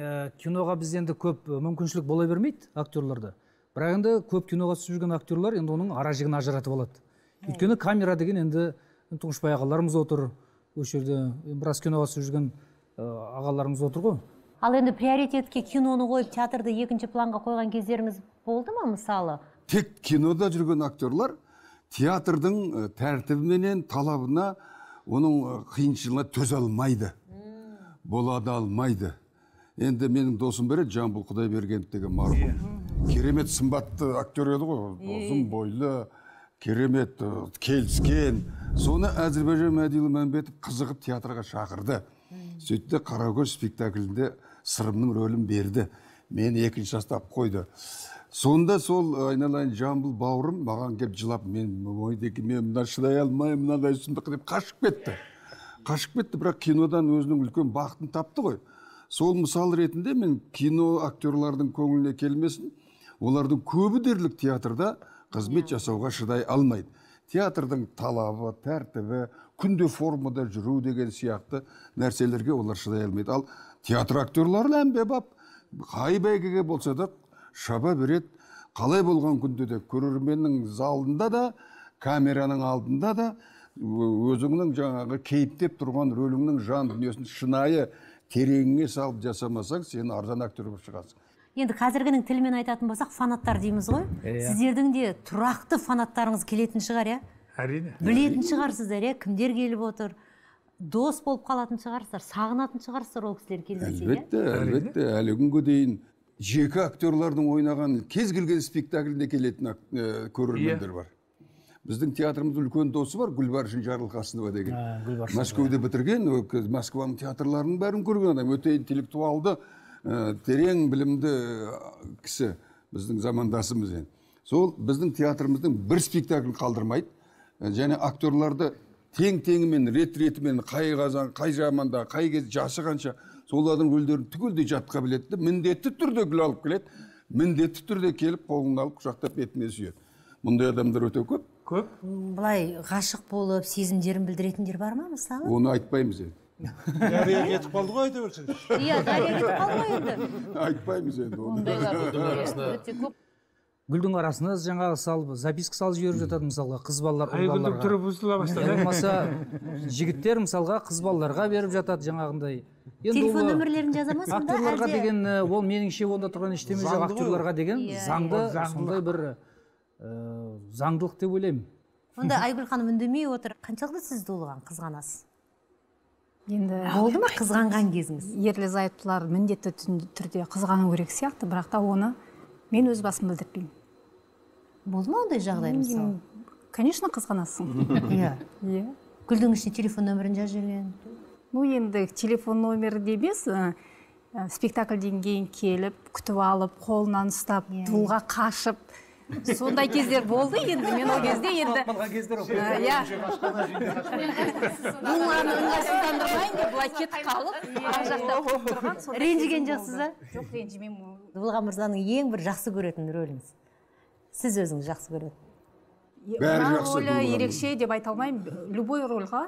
ә, киноға біз енді көп мүмкіншілік бола бермейді актерларда бірақ енді көп киноға түсіп жүрген актерлар енді оның ара жігін ажыратып алады. Өйткені камера деген енді тұңғышбай ағаларымыз отыр. Осы жерде біраз киноға түсіп жүрген ә, ағаларымыз отыр ғой. Ал енді приоритетке киноны қойып театрды екінші планға қойған кездеріңіз болды ма мысалы? Тек кинода жүрген актерлар театрдың э, тәртібіменен талабына оның э, қиыншылығына төзе алмайды. Бола да алмайды. Енді менің досым бар еді жамбыл құдайбергенов деген марқұм керемет сымбатты актер еді ғой. Ұзын бойлы керемет э, келіскен. Соны әзірбайжан мәдиұлы мәмбетов қызығып театрға шақырды. Сөйтті де қаракөз спектаклінде сырымның рөлін берді. Мені екінші жастап қойды. Сонда сол айналайын жамбыл бауырым маған келіп жылап мен ойдеке мен мына шыдай алмаймын мынадай сұмдық деп қашып кетті. Қашып кетті бірақ кинодан өзінің үлкен бақытын тапты ғой. Сол мысал ретінде мен кино актерлардың көңіліне келмесін олардың көбі дерлік театрда қызмет жасауға шыдай алмайды. Театрдың талабы тәртібі күнде формада жүру деген сияқты нәрселерге олар шыдай алмайды. Ал театр актерлары әмбебап қай бәйгеге болса да шаба береді қалай болған күнде де көрерменнің залында да камераның алдында да өзіңнің жаңағы кейіптеп тұрған рөліңнің жан дүниесін шынайы тереңіне салып жасамасаң сен арзан актер болып шығасың. Енді қазіргінің тілімен айтатын болсақ фанаттар дейміз ғой. Иә. сіздердің де тұрақты фанаттарыңыз келетін шығар иә? Әрине. Білетін шығарсыздар иә? Кімдер келіп отыр? Дос болып қалатын шығарсыздар сағынатын шығарсыздар ол кісілер келмесе иә? Әлбетте әлбетте. Әлі күнге дейін жеке актерлардың ойнаған кез келген спектакльде келетін э, көрермендер бар. Біздің театрымыздың үлкен досы бар гүлбаршын жарылқасынова деген. Мәскеуде бітірген кез- москваның театрларының бәрін көрген адам. Өте интеллектуалды э, терең білімді э, кісі біздің замандасымыз енді сол біздің театрымыздың бір спектаклін қалдырмайды. Э, және актерларды тең теңімен рет ретімен қай қазан қай жаманда қай кез жасы қанша солардың рөлдерін түгелдей жатқа біледі де міндетті түрде гүл алып келеді. Міндетті түрде келіп қолын алып құшақтап бетіне сүйеді. Мұндай адамдар өте көп. Көп? Былай ғашық болып сезімдерін білдіретіндер бар ма мысалы? Оны айтпаймыз енді. Жария кетіп қалды ғой айта берсеңіз иә жария кетіп қалды ғой енді. Айтпаймыз енді оны. Ондайлар өте көп. Гүлдің арасына жаңағы салып записка салып жіберіп жатады мысалға қыз балалар айгүлдің түрі бұзыла бастады. Болмаса жігіттер мысалға қыз балаларға беріп жатады жаңағындай. Енді телефон нөмірлерін жаза ма сонда актерларға деген э, ол меніңше онда тұрған ештеме жоқ. Актерларға деген Иә. заңды сондай бір э, заңдылық деп ойлаймын. Онда айгүл ханым үндемей отыр. Қаншалықты сіз дулыған қызғанасыз? Енді болды ма? қызғанған кезіңіз? ерлі зайыптылар міндетті түрде қызғану керек сияқты бірақ та оны мен өз басым білдіртпеймін болды ма ондай жағдай мысалы конечно қызғанасың. Иә. Иә. Гүлдің ішіне телефон нөмірін жазып жіберген. Ну енді телефон номері емес ә, спектакльден кейін келіп күтіп алып қолынан ұстап дулға қашып сондай кездер болды енді мен ол кезде енді иә. Ыңғайсыздандырмайын деп былай кетіп қалып ар жақта болып тұрған ренжіген жоқсыз ба жоқ ренжімеймін. Дулыға мырзаның ең бір жақсы көретін рөліңіз сіз өзіңіз жақсы көретін Бәрі жақсы рөлі ерекше деп айта алмаймын. Любой рольға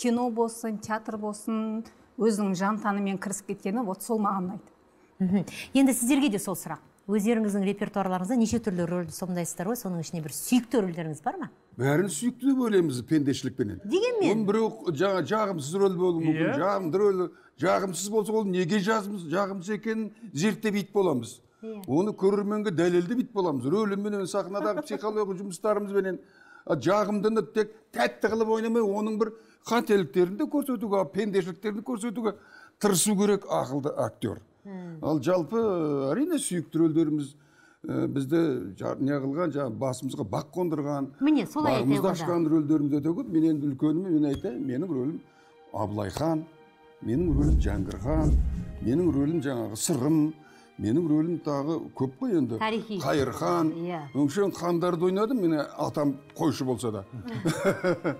кино болсын театр болсын өзінің жан тәнімен кірісіп кеткені вот сол маған ұнайды. Мхм. енді сіздерге де сол сұрақ. Өздеріңіздің репертуарларыңызда неше түрлі рөлді сомдайсыздар ғой? Соның ішінде бір сүйікті рөлдеріңіз бар ма? Бәрін сүйікті деп ойлаймыз пендешілікпенен. Дегенмен. Оның біреу жаңа жағымсыз рөл болуы мүмкін Иә. жағымды рөл жағымсыз болса ол неге жағымсыз екенін зерттеп ит боламыз. Оны көрерменге дәлелдеп ит боламыз рөліменен сахнадағы психология жұмыстарымызбенен жағымдыны тек тәтті қылып ойнамай оның бір қателіктерін де көрсетуге пендешіліктерін де көрсетуге тырысу керек ақылды актер ал жалпы әрине сүйікті рөлдеріміз ә, бізді не қылған жаңағы басымызға бақ қондырған Міне, солай бағымызды ашқан рөлдеріміз өте көп мен енді үлкеніме мен айтайын менің рөлім абылай хан менің рөлім жәңгір хан менің рөлім жаңағы сырым менің рөлім тағы көп қой енді. Тарихи. қайыр хан Иә. өңшең хандарды ойнадым мен атам қойшы болса да.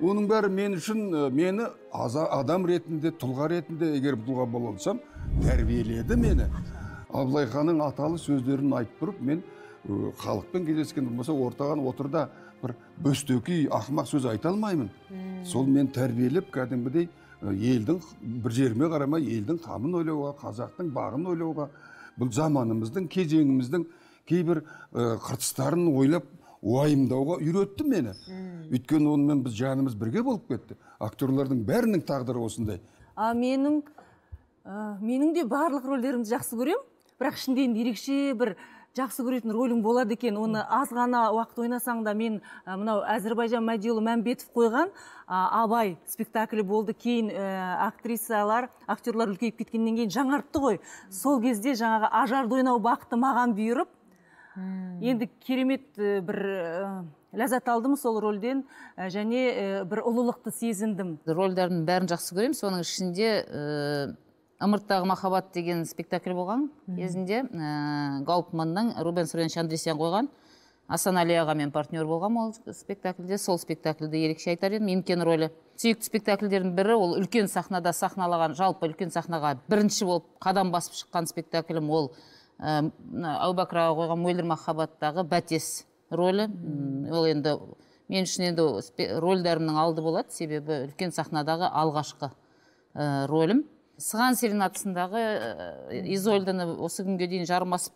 Оның бәрі мен үшін мені аза- адам ретінде тұлға ретінде егер тұлға бола алсам тәрбиеледі мені. Абылай ханның аталы сөздерін айтып тұрып мен халықпен кездескен болмаса ортаған отырда бір бөстөкей ақымақ сөз айта алмаймын. Сол мен тәрбиелеп кәдімгідей елдің бір жеріме қарамай елдің қамын ойлауға қазақтың бағын ойлауға бұл заманымыздың кезеңіміздің кейбір қыртыстарын ойлап уайымдауға үйретті мені. Өйткені онымен біз жанымыз бірге болып кетті. Актерлардың бәрінің тағдыры осындай. А менің ә, менің де барлық рөлдерімді жақсы көремін. Бірақ ішінде енді ерекше бір жақсы көретін рөлің болады екен. Оны аз ғана уақыт ойнасаң да мен ә, мынау әзірбайжан мәдиұлы мәмбетов қойған а, абай спектаклі болды. Кейін ә, актрисалар актерлар үлкейіп кеткеннен кейін жаңартты ғой. Сол кезде жаңағы ажарды ойнау бақыты маған бұйырып енді керемет ә, бір ә, ләззат алдым сол рөлден ә, және ә, бір ұлылықты сезіндім. Рөлдердің бәрін жақсы көремін соның ішінде ә, ымырттағы махаббат деген спектакль болған. Кезінде ә, гауптманның рубен суренович андресян қойған. Асанәли ағамен партнер болғам ол спектакльде. Сол спектакльді ерекше айтар едім имкен рөлі. Сүйікті спектакльдердің бірі ол үлкен сахнада сахналаған жалпы үлкен сахнаға бірінші болып қадам басып шыққан спектаклім ол. Ә, әубәкір аға қойған мөлдір махаббаттағы бәтес рөлі. Ол енді мен үшін енді рөлдерімнің алды болады. Себебі үлкен сахнадағы алғашқы ә, рөлім. Сыған серенадасындағы ә, изольданы осы күнге дейін жармасып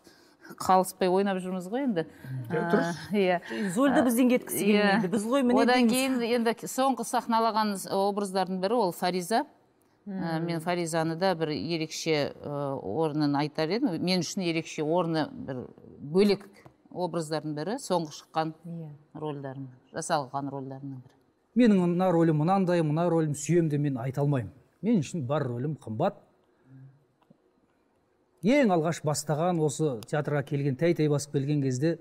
қалыспай ойнап жүрміз ғой енді. А, иә. Изольда бізден кеткісі Иә. келмейді. Біз ғой міне одан кейін енді соңғы сахналаған образдардың бірі ол фариза. Ә, мен фаризаны да бір ерекше ә, орнын айтар едім. Мен үшін ерекше орны бір бөлек образдардың бірі соңғы шыққан рөлдерім жасалған рөлдерімнің бірі. Менің мына рөлім мынандай мына рөлім сүйемін деп мен айта алмаймын. Мен үшін бар рөлім қымбат. Ең алғаш бастаған осы театрға келген тәй тәй басып келген кезде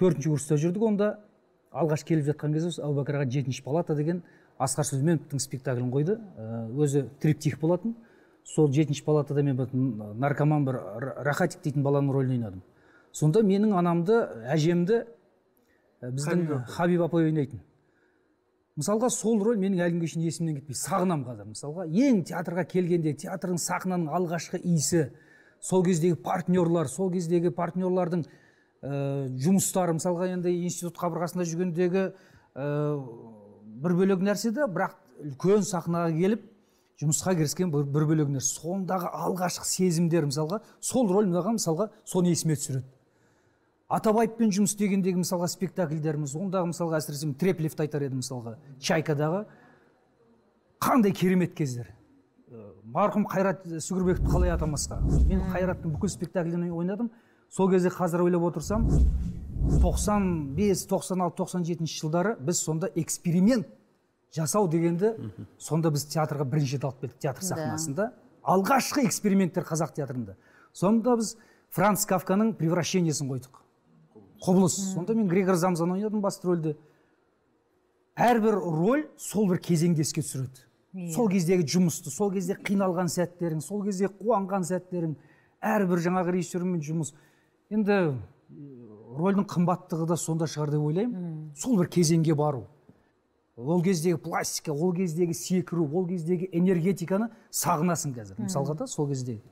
төртінші курста жүрдік онда. Алғаш келіп жатқан кезде осы әубәкір аға жетінші палата деген асқар сүлейменовтің спектаклін қойды. Ә, өзі триптих болатын. Сол жетінші палатада мен бір наркоман бір Ра- рахатик дейтін баланың рөлін ойнадым. Сонда менің анамды әжемді ә, біздің хабиб апай ойнайтын. Мысалға сол рөл менің әлі күнге шейін есімнен кетпей сағынамын қазір. Мысалға ең театрға келгенде театрдың сахнаның алғашқы иісі сол кездегі партнерлар сол кездегі партнерлардың ә, жұмыстары мысалға енді институт қабырғасында жүргендегі ә, бір бөлек нәрсе де бірақ үлкен сахнаға келіп жұмысқа кіріскен бір, бір бөлек нәрсе. Сондағы алғашқы сезімдер мысалға сол рөл маған мысалға соны есіме түсіреді. Атабаевпен жұмыс істегендегі мысалға спектакльдеріміз ондағы мысалға әсіресе треплевті айтар едім мысалға чайкадағы қандай керемет кездер. Э, марқұм қайрат сүгірбековті қалай атамасқа? Мен қайраттың бүкіл спектакльдерін ойнадым. Сол кезде қазір ойлап отырсам 95 96 97 жылдары біз сонда эксперимент жасау дегенді сонда біз театрға бірінші рет алып келдік театр Да. сахнасында. Алғашқы эксперименттер қазақ театрында. Сонда біз франц кафканың превращениесін қойдық. Құбылыс. Сонда мен грегор замзаны ойнадым басты рөлді. Әрбір роль сол бір кезеңді еске түсіреді. Иә. сол кездегі жұмысты сол кезде қиналған сәттерің сол кезде қуанған сәттерің әрбір жаңағы режиссермен жұмыс. Енді рөлдің қымбаттығы да сонда шығар деп ойлаймын. Сол бір кезеңге бару. Ол кездегі пластика ол кездегі секіру ол кездегі энергетиканы сағынасың қазір. Мысалға да сол кездегі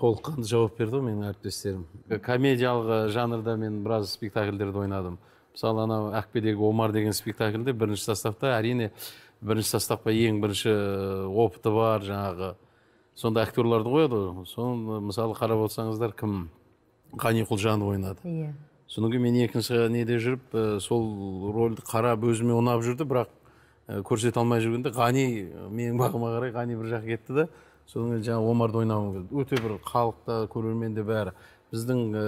толыққанды жауап берді ғой менің әріптестерім. Комедиялық жанрда мен біраз спектакльдерді ойнадым. Мысалы анау ақбедегі омар деген спектакльде бірінші составта әрине бірінші составқа ең бірінші опыты бар жаңағы. Сондай актерларды қояды ғой. Соны мысалы қарап отырсаңыздар кім? Ғани құлжанов ойнады. Иә. Содан кейін мен екінші неде жүріп ә, сол рөлді қарап өзіме ұнап жүрді бірақ ә, көрсете алмай жүргенде ғани менің бағыма қарай ғани бір жаққа кетті да содан кейін жаңағы омарды ойнағым келді. Өте бір халықта көрермен де бәрі. Біздің ә,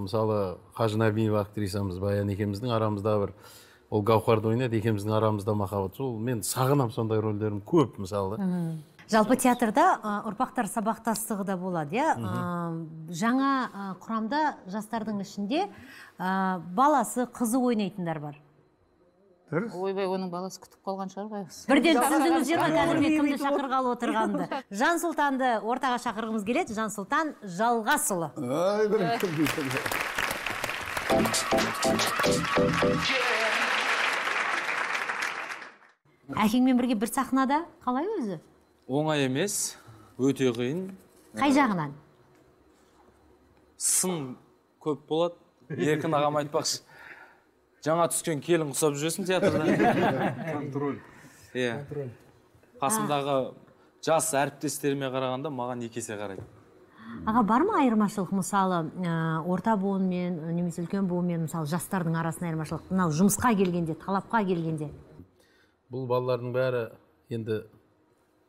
мысалы қажы нәбиева актрисамыз баян екеуміздің арамызда бір. Ол гаухарды ойнайды екеуміздің арамызда махаббат. Сол мен сағынамын сондай рөлдерім көп мысалы. Жалпы театрда ы, ұрпақтар сабақтастығы да болады иә? Ы, жаңа құрамда жастардың ішінде баласы қызы ойнайтындар бар. Ойбай оның баласы күтіп қалған шығар байғұс бірден түсіндіңіздер қазір мен кімді шақырғалы отырғанымды жан сұлтанды ортаға шақырғымыз келеді. Жан сұлтан жалғасұлы. Әкеңмен бірге бір сахнада қалай өзі? Оңай емес өте қиын. Қай жағынан? Сын көп болады еркін ағам айтпақшы. Жаңа түскен келін құсап жүресің театрда. Контроль. Иә. Қасымдағы жас әріптестеріме қарағанда маған екі есе қарайды? Аға бар ма айырмашылық? Мысалы ә, орта буын мен немесе үлкен буын мен мысалы жастардың арасында айырмашылық? Мынау жұмысқа келгенде талапқа келгенде. Бұл балалардың бәрі енді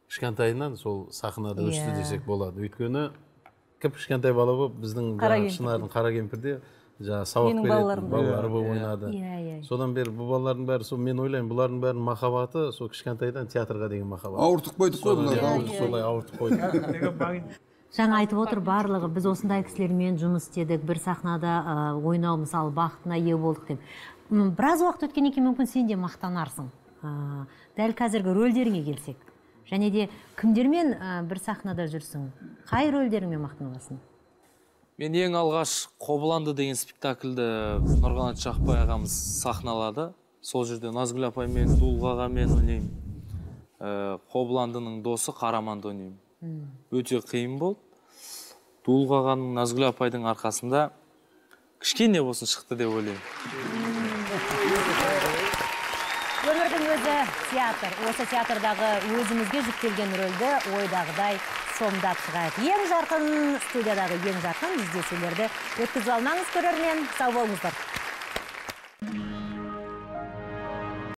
кішкентайынан сол сахнада өсті Иә. десек болады. Өйткені кіп кішкентай бала болып біздің шынардың қара кемпірде жаңағы сабақ беретін балалары болып Иә. ойнады. Иә, иә. содан бері бұл балалардың бәрі сол мен ойлаймын бұлардың бәрінің махаббаты сол кішкентайдан театрға деген махаббат. Ауыртып қойдық қой бұларды, иә, ауыртып солай ауыртып қойдық. Жаңа айтып отыр барлығы біз осындай кісілермен жұмыс істедік бір сахнада ә, ойнау мысалы бақытына ие болдық деп. Біраз уақыт өткеннен кейін мүмкін сен де мақтанарсың. Ә, дәл қазіргі рөлдеріңе келсек және де кімдермен ә, бір сахнада жүрсің? Қай рөлдеріңмен мақтанасың? Мен ең алғаш қобыланды деген спектакльді нұрғанат жақпай ағамыз сахналады. Сол жерде назгүл апаймен дулық ағамен ойнаймын. Ә, қобыландының досы қараманды ойнаймын. Өте қиын болды. Дулық ағаның назгүл апайдың арқасында кішкене болсын шықты деп ойлаймын. Өмірдің өзі театр. Осы театрдағы өзімізге жүктелген рөлді ойдағыдай сомдап шығайық. ең жарқын студиядағы ең жарқын жүздесулерді өткізіп алмаңыз көрермен сау болыңыздар